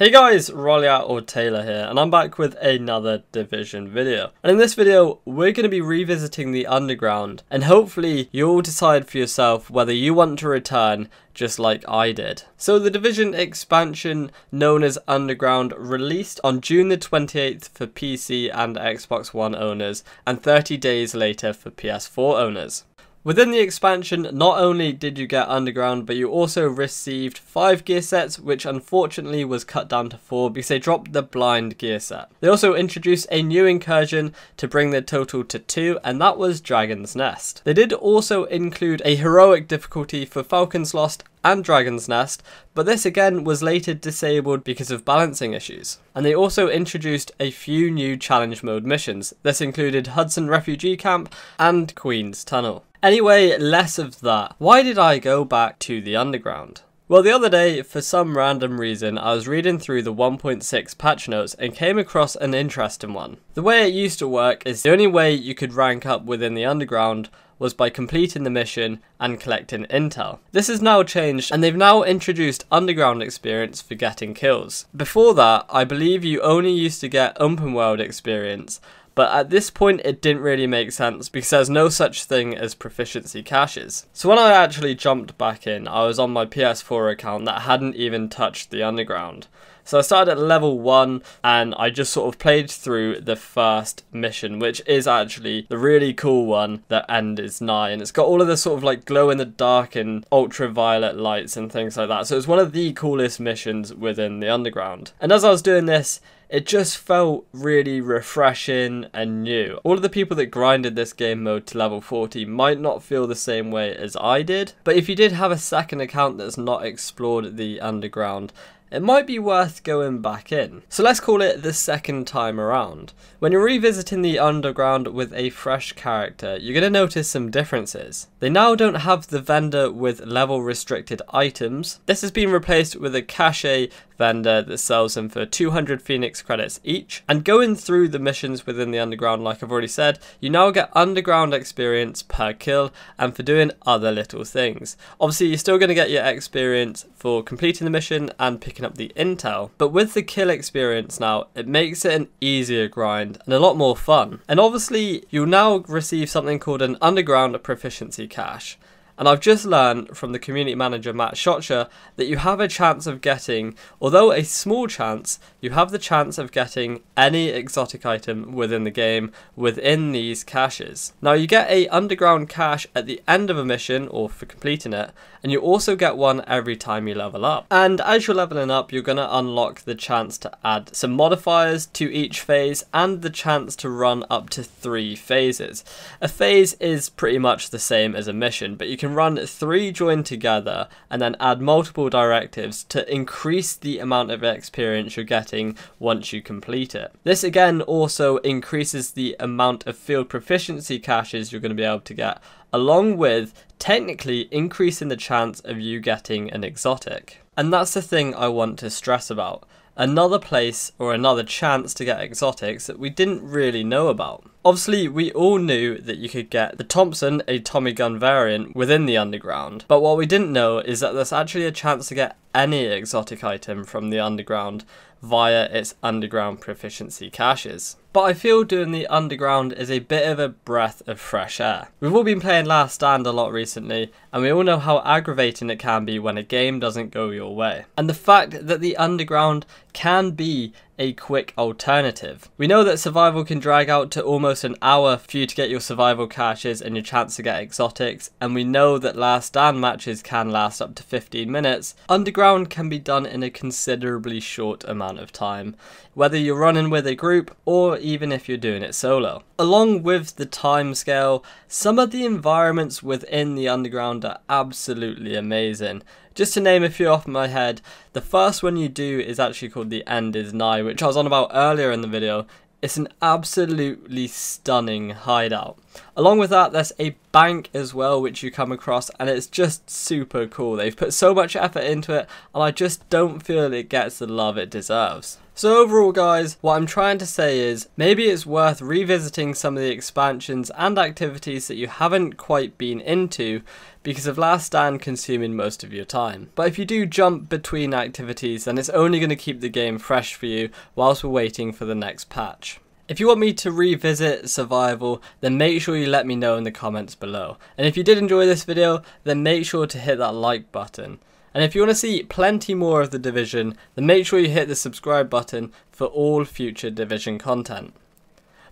Hey guys, Rolliat or Taylor here, and I'm back with another Division video. And in this video, we're going to be revisiting the Underground, and hopefully you'll decide for yourself whether you want to return just like I did. So the Division expansion known as Underground released on June the 28th for PC and Xbox One owners, and 30 days later for PS4 owners. Within the expansion, not only did you get Underground, but you also received 5 gear sets, which unfortunately was cut down to 4 because they dropped the blind gear set. They also introduced a new incursion to bring the total to 2, and that was Dragon's Nest. They did also include a heroic difficulty for Falcon's Lost and Dragon's Nest, but this again was later disabled because of balancing issues. And they also introduced a few new challenge mode missions. This included Hudson Refugee Camp and Queen's Tunnel. Anyway, less of that. Why did I go back to the underground? Well, the other day, for some random reason, I was reading through the 1.6 patch notes and came across an interesting one. The way it used to work is the only way you could rank up within the underground was by completing the mission and collecting intel. This has now changed and they've now introduced underground experience for getting kills. Before that, I believe you only used to get open world experience but at this point it didn't really make sense because there's no such thing as proficiency caches. So when I actually jumped back in, I was on my PS4 account that hadn't even touched the underground. So I started at level 1 and I just sort of played through the first mission, which is actually the really cool one, that end is nigh. And it's got all of the sort of like glow in the dark and ultraviolet lights and things like that. So it's one of the coolest missions within the underground. And as I was doing this, it just felt really refreshing and new. All of the people that grinded this game mode to level 40 might not feel the same way as I did, but if you did have a second account that's not explored the underground, it might be worth going back in. So let's call it the second time around. When you're revisiting the underground with a fresh character, you're going to notice some differences. They now don't have the vendor with level restricted items. This has been replaced with a cache vendor that sells them for 200 Phoenix credits each. And going through the missions within the underground, like I've already said, you now get underground experience per kill and for doing other little things. Obviously, you're still going to get your experience for completing the mission and picking up the intel, but with the kill experience now, it makes it an easier grind and a lot more fun. And obviously, you'll now receive something called an underground proficiency cache. And I've just learned from the community manager Matt Schotcher that you have a chance of getting, although a small chance, you have the chance of getting any exotic item within the game within these caches. Now you get a underground cache at the end of a mission or for completing it, and you also get one every time you level up. And as you're leveling up, you're going to unlock the chance to add some modifiers to each phase and the chance to run up to three phases. A phase is pretty much the same as a mission, but you can can run three joined together and then add multiple directives to increase the amount of experience you're getting once you complete it. This again also increases the amount of field proficiency caches you're going to be able to get, along with technically increasing the chance of you getting an exotic. And that's the thing I want to stress about another place or another chance to get exotics that we didn't really know about. Obviously, we all knew that you could get the Thompson, a Tommy gun variant, within the underground, but what we didn't know is that there's actually a chance to get any exotic item from the underground via its underground proficiency caches. But I feel doing the underground is a bit of a breath of fresh air. We've all been playing Last Stand a lot recently, and we all know how aggravating it can be when a game doesn't go your way. And the fact that the underground can be a quick alternative. We know that survival can drag out to almost an hour for you to get your survival caches and your chance to get exotics, and we know that last stand matches can last up to 15 minutes. Underground can be done in a considerably short amount of time, whether you're running with a group or even if you're doing it solo. Along with the time scale, some of the environments within the underground are absolutely amazing. Just to name a few off my head, the first one you do is actually called The End Is Nigh, which I was on about earlier in the video. It's an absolutely stunning hideout. Along with that, there's a bank as well, which you come across, and it's just super cool. They've put so much effort into it, and I just don't feel it gets the love it deserves. So overall guys, what I'm trying to say is, maybe it's worth revisiting some of the expansions and activities that you haven't quite been into, because of Last Stand consuming most of your time. But if you do jump between activities, then it's only going to keep the game fresh for you whilst we're waiting for the next patch. If you want me to revisit Survival, then make sure you let me know in the comments below. And if you did enjoy this video, then make sure to hit that like button. And if you want to see plenty more of The Division, then make sure you hit the subscribe button for all future Division content.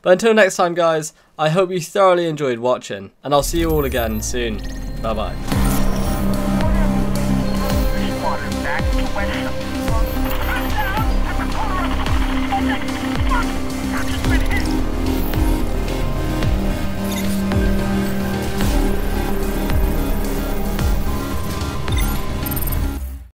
But until next time guys, I hope you thoroughly enjoyed watching, and I'll see you all again soon. Bye bye.